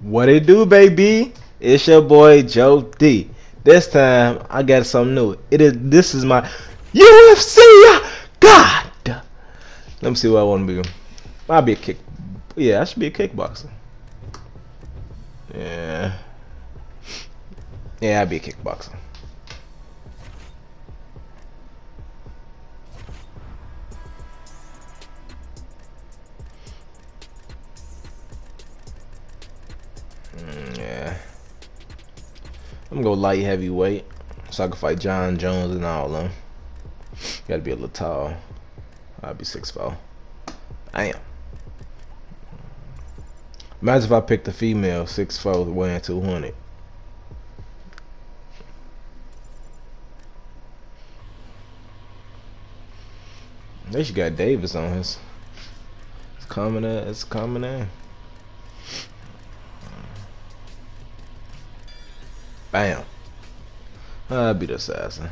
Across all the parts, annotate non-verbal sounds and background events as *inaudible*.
What it do, baby? It's your boy Joe D. This time I got something new. It is this is my UFC. Uh, God. Let me see what I want to be. I'll be a kick. Yeah, I should be a kickboxer. Yeah. Yeah, I'll be a kickboxer. Mm, yeah. I'm gonna go light heavyweight so I can fight Jon Jones and all of them. Gotta be a little tall. I'll be 6'4. Damn. Imagine if I picked a female 6'4 weighing 200. They should got Davis on his. It's coming in. It's coming in. Bam. I'll be the assassin.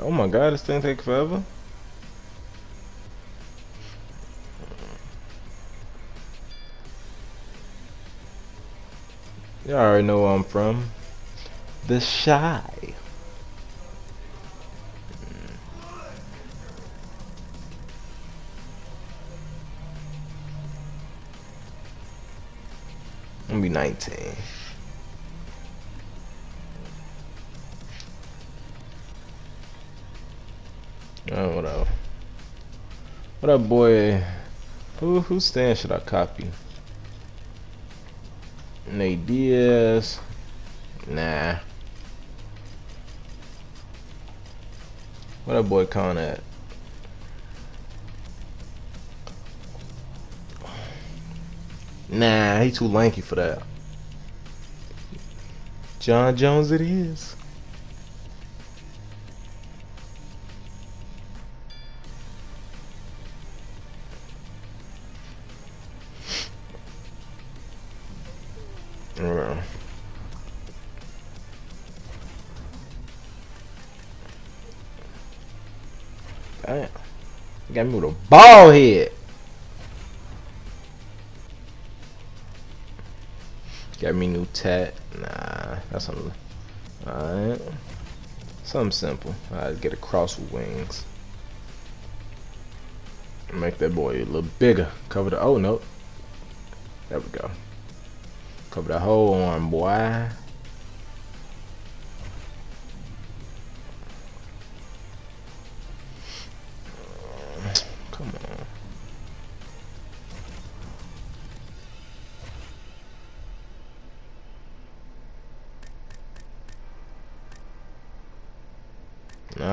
Oh my god, this thing take forever. Y'all already know where I'm from. The Chi. Gonna be 19. Oh, what up? What up, boy? Who whose stand should I copy? Nate Diaz. Nah. What up, boy Con Nah, he too lanky for that. Jon Jones it is. Damn. Got me with a ball head. Tat. Nah, that's something. Alright. Something simple. I get across with wings. Make that boy a little bigger. Cover the. Oh, no. There we go. Cover the whole arm, boy.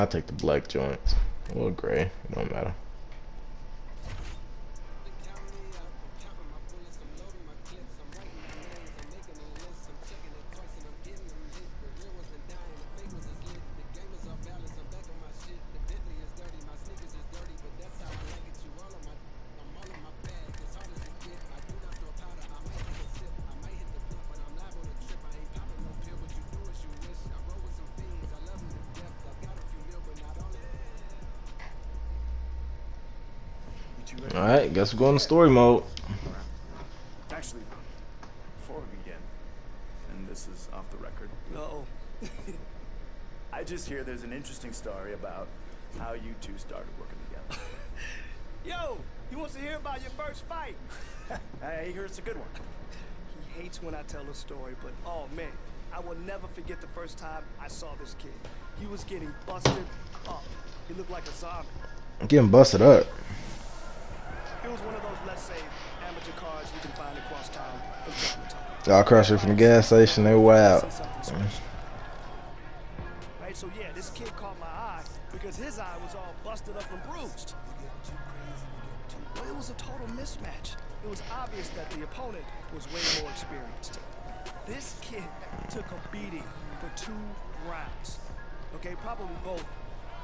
I'll take the black joints. Or gray. It don't matter. Alright, guess we're going to story mode. Actually, before we begin, and this is off the record, No. *laughs* I just hear there's an interesting story about how you two started working together. *laughs* Yo, he wants to hear about your first fight. I hear it's a good one. He hates when I tell a story, but oh man, I will never forget the first time I saw this kid. He was getting busted up. He looked like a zombie. I'm getting busted up. It was one of those, let's say, amateur cars you can find across town from time to time. Y'all crush it from the gas station, they wild. See something special. Right, so yeah, this kid caught my eye because his eye was all busted up and bruised. But it was a total mismatch. It was obvious that the opponent was way more experienced. This kid took a beating for two rounds. Okay, probably both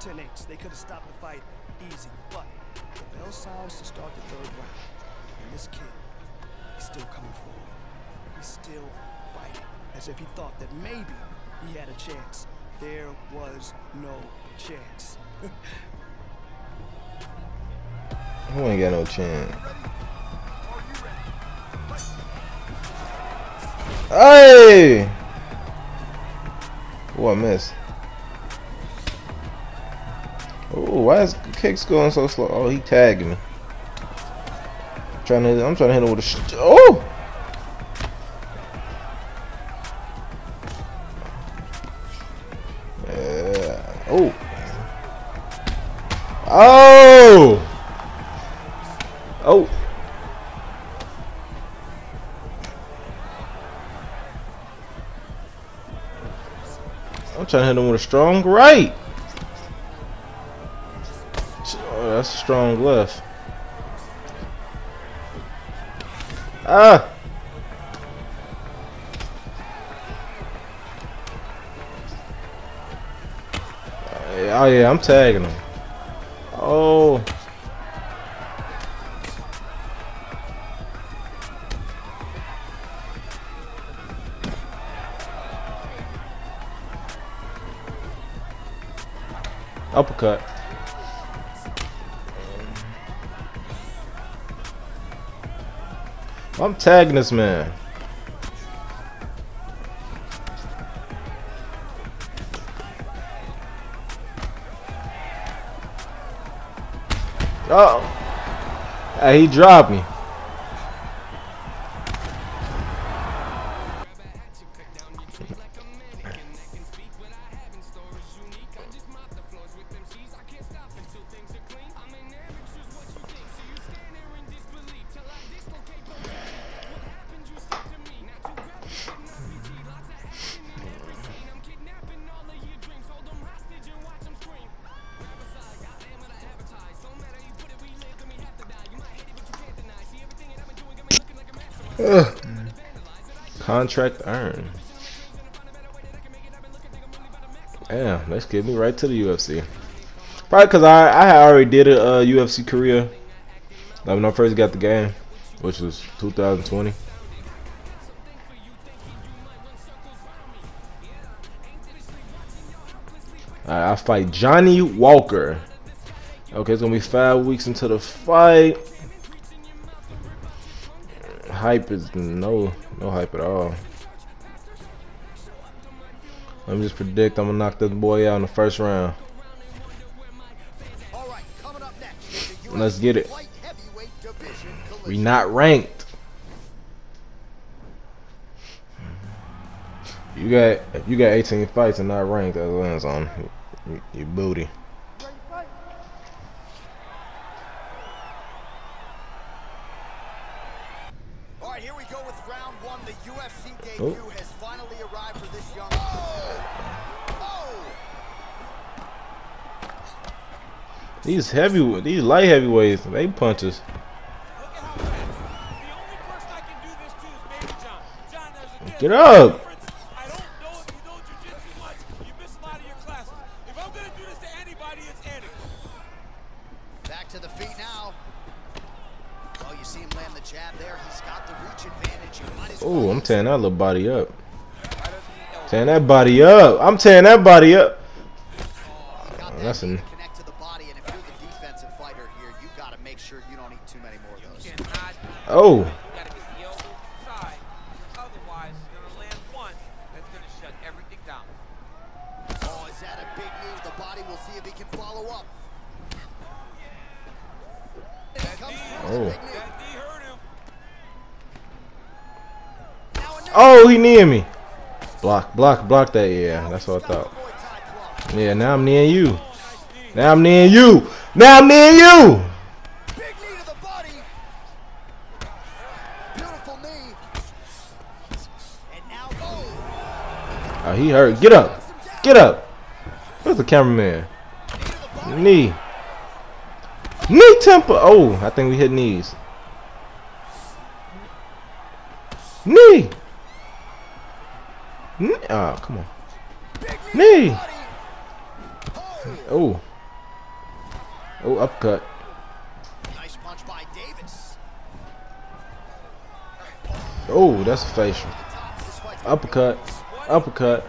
10-8s. They could have stopped the fight easy, but the bell sounds to start the third round. And this kid, he's still coming forward. He's still fighting, as if he thought that maybe he had a chance. There was no chance. *laughs* Who ain't got no chance? Hey! I missed. Oh, why is kicks going so slow? Oh, he tagging me. trying to, I'm trying to hit him with a. oh! Yeah. Oh. Oh! Oh! I'm trying to hit him with a strong right. That's a strong left. Ah! Oh yeah, I'm tagging him. Oh. Uppercut. I'm tagging this man. Oh. Hey, he dropped me. Contract earned. Damn, let's get me right to the UFC. Probably because I, I already did a uh, UFC career. Like when I first got the game, which was 2020. I fight Johnny Walker. Okay, it's gonna be five weeks into the fight hype is no no hype at all. Let me just predict I'm gonna knock this boy out in the first round. Let's get it. We not ranked. You got you got 18 fights and not ranked. Lands on your booty. These heavy, these light heavyweights, they punches. Get up! Back to the feet now. Well, you see him land the jab there. He's got the reach advantage. Oh, I'm tearing that little body up. Tearing that body up. I'm tearing that body up. Oh, that's an. Oh. Oh. Oh, he near me. Block, block, block that. Yeah, that's what I thought. Yeah, now I'm near you. Now I'm near you. Now I'm near you. Oh, he hurt. Get up. Get up. Where's the cameraman? Knee. Knee temper. Oh, I think we hit knees. Knee. Knee. Oh, come on. Knee. Oh. Oh, upcut. Nice punch by Davis. Oh, that's a facial. Uppercut. Uppercut.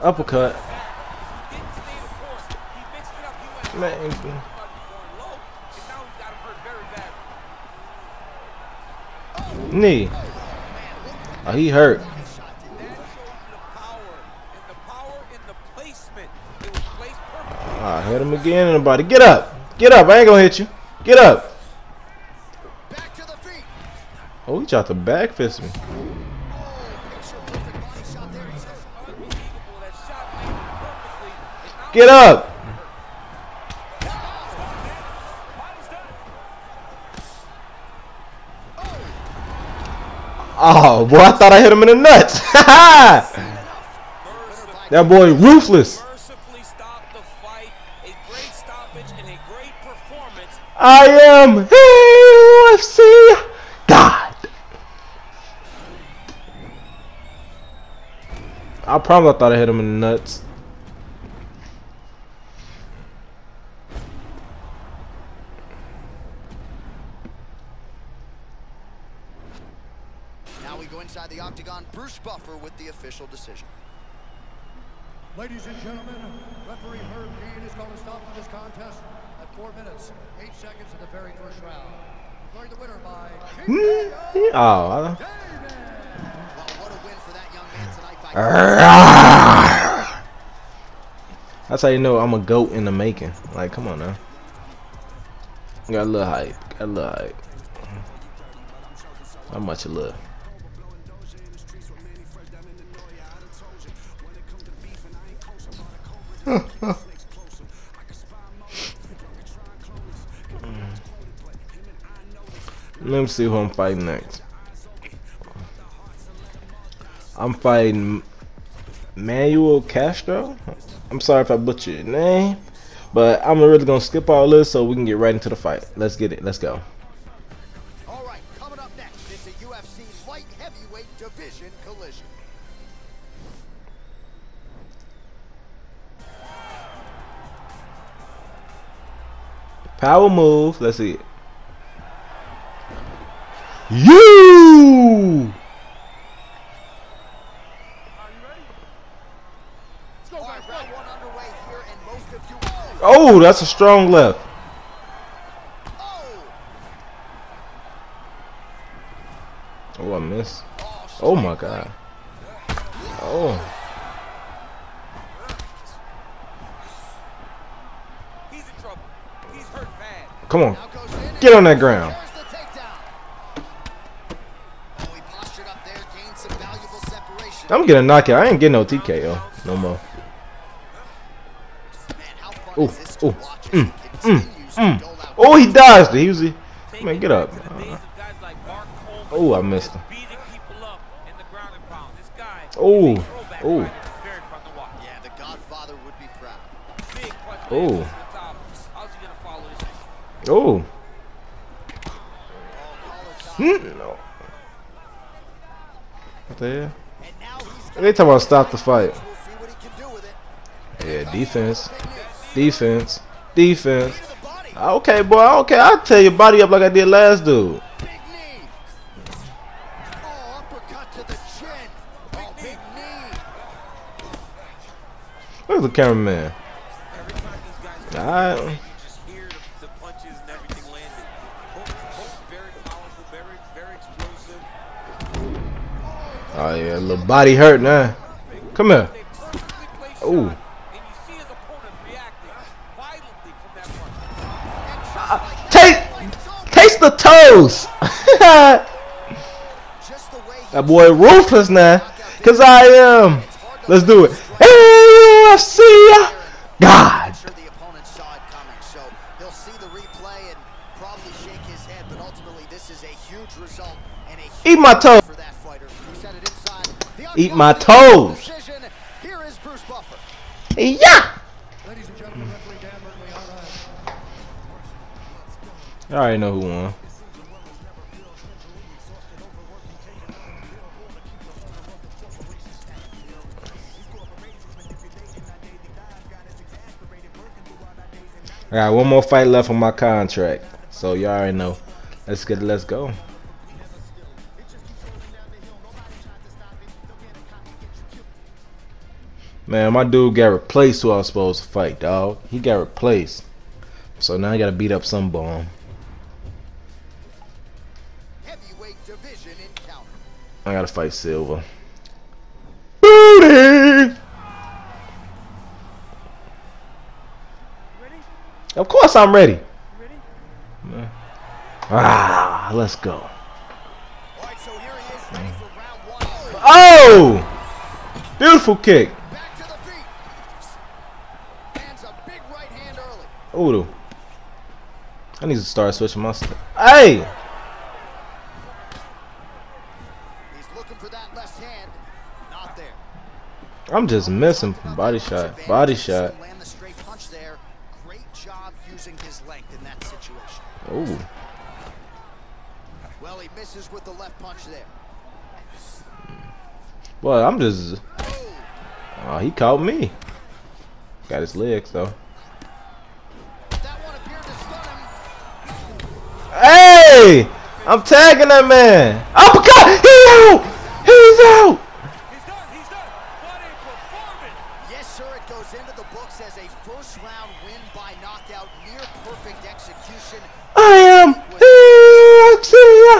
Uppercut. Didn't stay the course. He mixed it up. He went Man. He thought he was going low, and now he's got him hurt very. Knee. Oh, he hurt. That shows you the power, and the power in the placement. It was placed perfectly. Ah, hit him again in the body. Get up. Get up. I ain't gonna hit you. Get up. Back to the feet. Oh, he tried to back fist me. Get up. Oh, boy, I thought I hit him in the nuts. *laughs* that boy ruthless. the. I am UFC God. I I thought I hit him in the nuts. Now we go inside the octagon. Bruce Buffer with the official decision. Ladies and gentlemen, referee Herb Dean is going to stop this contest at 4 minutes, 8 seconds in the very first round. Declaring the winner by? Oh, Well, what a win for that young man tonight by that's how you know I'm a goat in the making. Like, come on now. Got a little hype. Got a little hype. How much you love? Hmm. Let me see who I'm fighting next. I'm fighting Manuel Castro. I'm sorry if I butchered your name, but I'm really gonna skip all this so we can get right into the fight. Let's get it. Let's go. Power move. Let's see it. You. All right, round one underway here, and most of you. Oh, that's a strong left. Come on. Now goes in Get on that ground. there's the takedown. Oh, he postured up there, gained some valuable separation. I'm getting knocked out. I ain't getting no TKO no more. Man, how fun Ooh, is this to ooh, mm, to mm. Oh, he dodged it. He was. Man, get up. back to the days of guys like Mark Coleman, Oh, I missed him. beating people up in the ground and pound. This guy Oh, a oh. fighter. Oh. Hmm, no. What the hell? And now he's got They talking about stop the fight. Yeah, defense. Defense. Defense. Body. Okay, boy. Okay, I'll tear your body up like I did last dude. Look at the cameraman. Alright. in, you just hear the, the punches and everything landing. Both, both very powerful, very, very explosive. Oh yeah, little body hurt now. Come here. Ooh. punch. Taste, taste the toes. *laughs* That boy ruthless now. Cause I am. Let's do it. UFC. Uh, God. I'm sure the opponent saw it coming, so he'll see the replay and probably shake his head, but ultimately this is a huge result and a huge Eat my toe. Eat my toes. Yeah. I already know who won. I got one more fight left on my contract. So y'all already know. Let's get let's go. Man, my dude got replaced who I was supposed to fight, dog. He got replaced. So now I gotta beat up some bum. Heavyweight division encounter. I gotta fight Silva. Booty! Of course I'm ready. ready? Ah, let's go. Right, so here he is, ready for round one. Oh! Beautiful kick. Ooh. I need to start switching my stuff. Hey! He's looking for that left hand. Not there. I'm just missing from body shot. Body shot. Land the straight punch there. Great job using his length in that situation. Ooh. Well, he misses with the left punch there. Well, I'm just. Oh, he caught me. Got his legs though. Hey! I'm tagging that man. Uppercut! He out! He's out! He's done. He's done. What a performance! Yes, sir, it goes into the books as a first round win by knockout, near perfect execution. I am here.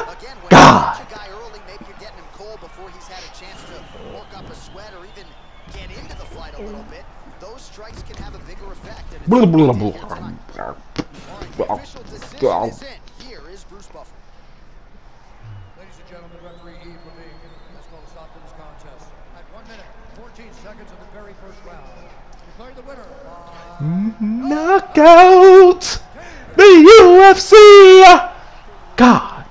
Again, when God. you catch a guy early, maybe you're getting him cold before he's had a chance to work up a sweat or even get into the fight a little bit. Those strikes can have a bigger effect. Blah, blah, blah. All right, the Blah. official decision Blah. is in. Here is Bruce Buffer. Ladies and gentlemen, referee Eve Levine has called a stop to this contest at 1 minute, 14 seconds of the very first round. Declaring the winner by Knockout. The UFC. God.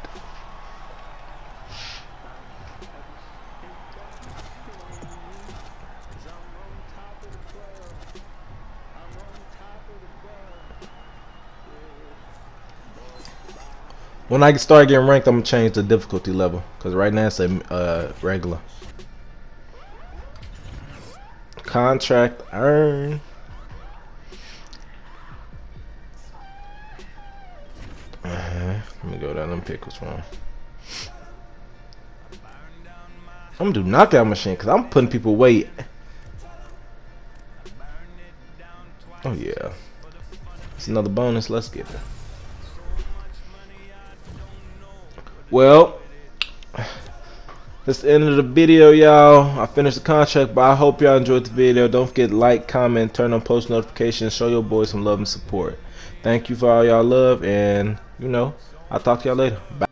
When I start getting ranked, I'm gonna change the difficulty level. Cause right now it's a uh, regular. Contract earn. Uh-huh. Let me go down and pick which one. I'm gonna do knockout machine because I'm putting people away. Oh yeah. It's another bonus. Let's get it. Well, that's the end of the video, y'all. I finished the contract, but I hope y'all enjoyed the video. Don't forget to like, comment, turn on post notifications, show your boys some love and support. Thank you for all y'all love, and you know, I'll talk to y'all later. Bye.